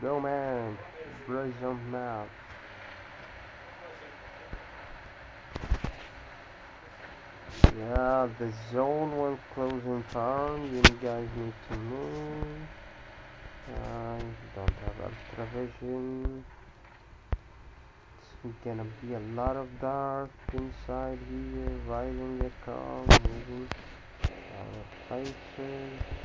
Go man, brush jump map. Yeah, the zone will close in time. You guys need to move. I don't have ultravision. It's gonna be a lot of dark inside here. Riding the car, moving our faces.